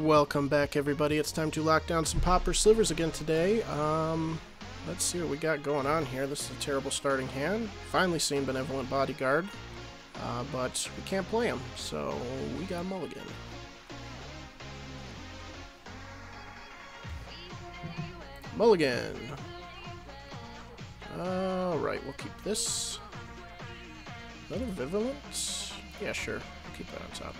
Welcome back, everybody. It's time to lock down some Pauper Slivers again today. Um, let's see what we got going on here. This is a terrible starting hand. Finally seen Benevolent Bodyguard, uh, but we can't play him, so we got Mulligan. Mulligan. Alright, we'll keep this. Another Benevolent? Yeah, sure. We'll keep that on top.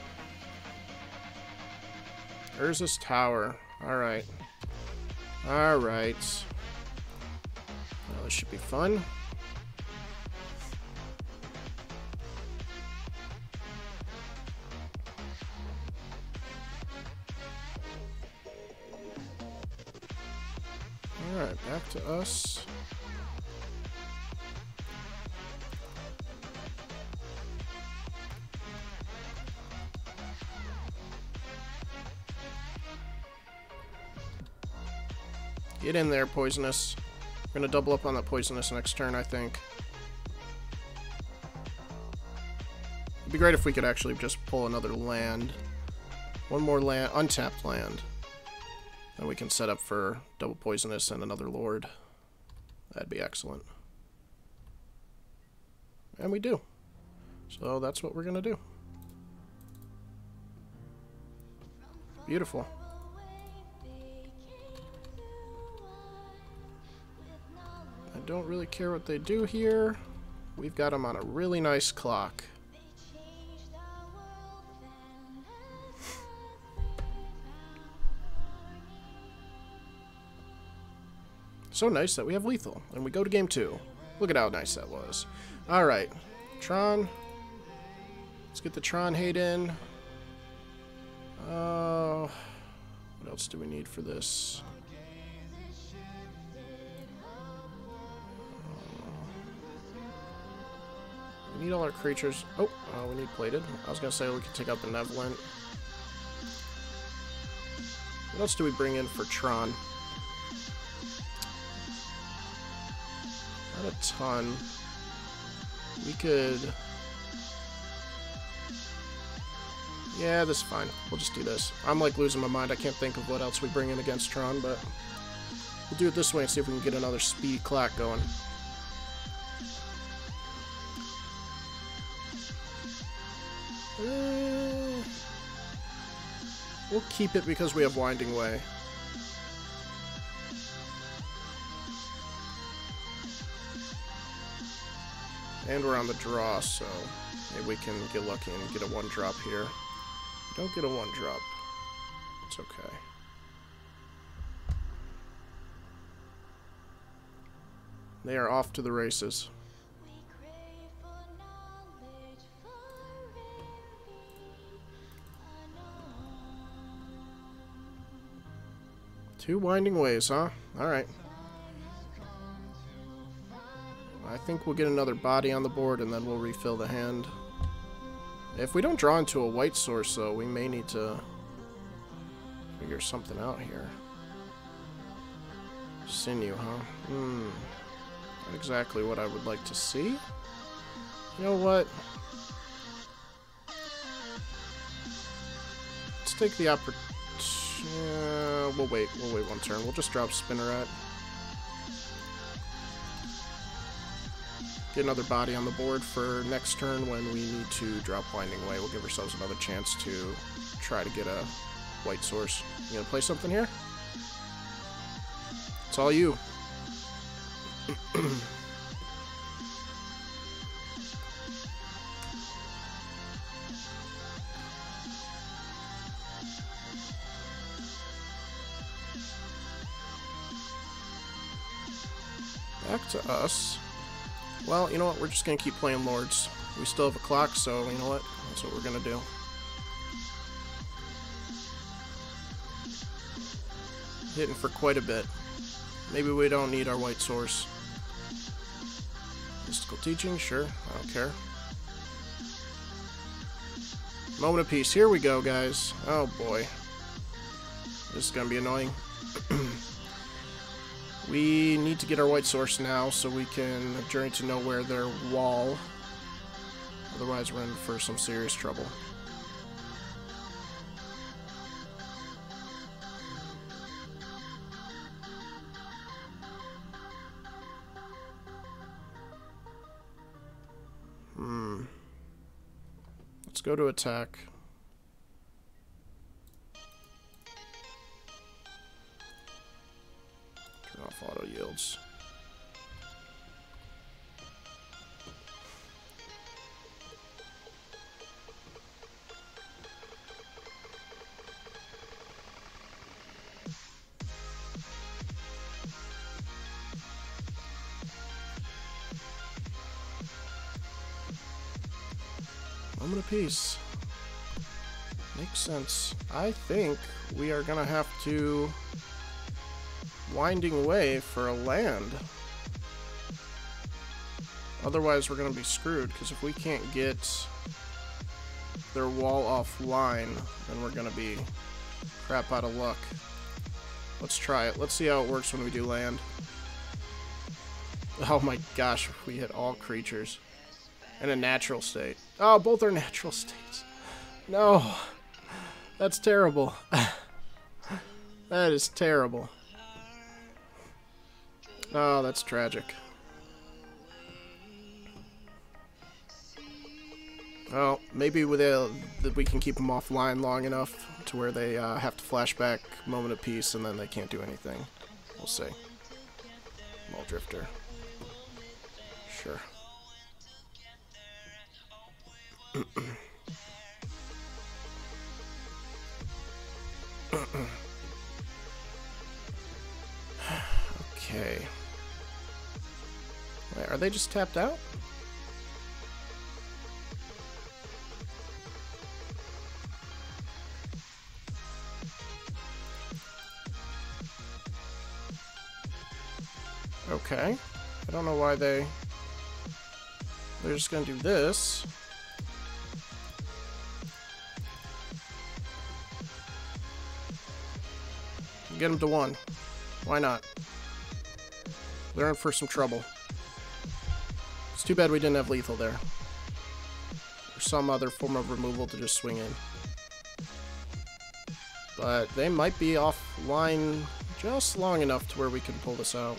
Urza's Tower. Alright. Alright. Well, this should be fun. Alright, back to us. Get in there, Poisonous. We're gonna double up on that Poisonous next turn, I think. It'd be great if we could actually just pull another land. One more land, untapped land. And we can set up for double Poisonous and another Lord. That'd be excellent. And we do. So that's what we're gonna do. Beautiful. Don't really care what they do here. We've got them on a really nice clock. So nice that we have lethal. And we go to game two. Look at how nice that was. Alright. Tron. Let's get the Tron hate in. Uh, what else do we need for this? Need all our creatures. Oh, uh, we need plated. I was gonna say we could take out benevolent. What else do we bring in for Tron? Not a ton. We could. Yeah, this is fine. We'll just do this. I'm like losing my mind. I can't think of what else we bring in against Tron, but we'll do it this way and see if we can get another speed clock going. We'll keep it because we have Winding Way. And we're on the draw, so maybe we can get lucky and get a one drop here. Don't get a one drop. It's okay. They are off to the races. Two winding ways, huh? Alright. I think we'll get another body on the board and then we'll refill the hand. If we don't draw into a white source, though, we may need to figure something out here. Sinew, huh? Hmm. Not exactly what I would like to see. You know what? Let's take the opportunity. Uh, we'll wait. We'll wait one turn. We'll just drop Spinneret. Get another body on the board for next turn when we need to drop Winding Way. We'll give ourselves another chance to try to get a white source. You gonna play something here? It's all you. Back to us. Well, you know what? We're just going to keep playing Lords. We still have a clock, so you know what? That's what we're going to do. Hitting for quite a bit. Maybe we don't need our white source. Mystical teaching? Sure. I don't care. Moment of peace. Here we go, guys. Oh, boy. This is going to be annoying. We need to get our white source now so we can journey to nowhere their wall. Otherwise, we're in for some serious trouble. Hmm. Let's go to attack. Auto yields. Moment of peace. Makes sense. I think we are gonna have to winding way for a land. Otherwise, we're gonna be screwed, because if we can't get their wall offline, then we're gonna be crap out of luck. Let's try it. Let's see how it works when we do land. Oh my gosh, we hit all creatures. In a natural state. Oh, both are natural states. No. That's terrible. that is terrible. Oh, that's tragic. Well, maybe with a, we can keep them offline long enough to where they uh, have to flashback moment of peace and then they can't do anything. We'll see. Mulldrifter. Sure. They just tapped out? Okay. I don't know why they... They're just gonna do this. Get them to one. Why not? They're in for some trouble. It's too bad we didn't have lethal there. Or some other form of removal to just swing in. But they might be offline just long enough to where we can pull this out.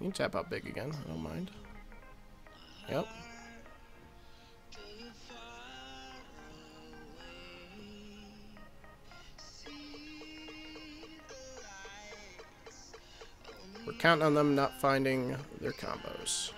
You can tap out big again, I don't mind. Yep. Counting on them not finding their combos.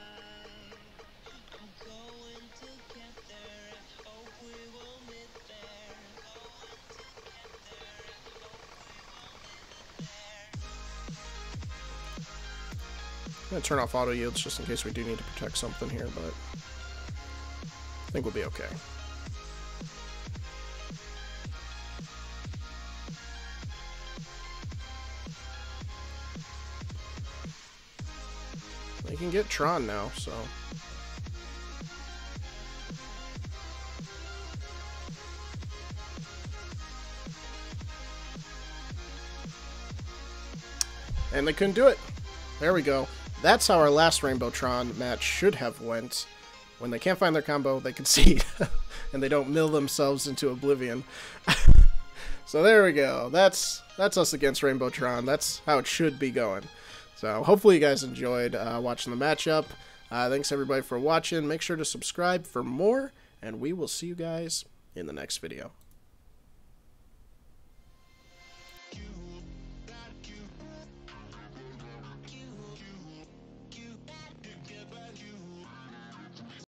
I'm going to turn off auto yields just in case we do need to protect something here, but I think we'll be okay. They can get Tron now, so... And they couldn't do it. There we go. That's how our last Rainbow Tron match should have went. When they can't find their combo, they concede. and they don't mill themselves into oblivion. so there we go. That's that's us against Rainbow Tron. That's how it should be going. So hopefully you guys enjoyed uh, watching the matchup. Uh, thanks everybody for watching. Make sure to subscribe for more, and we will see you guys in the next video.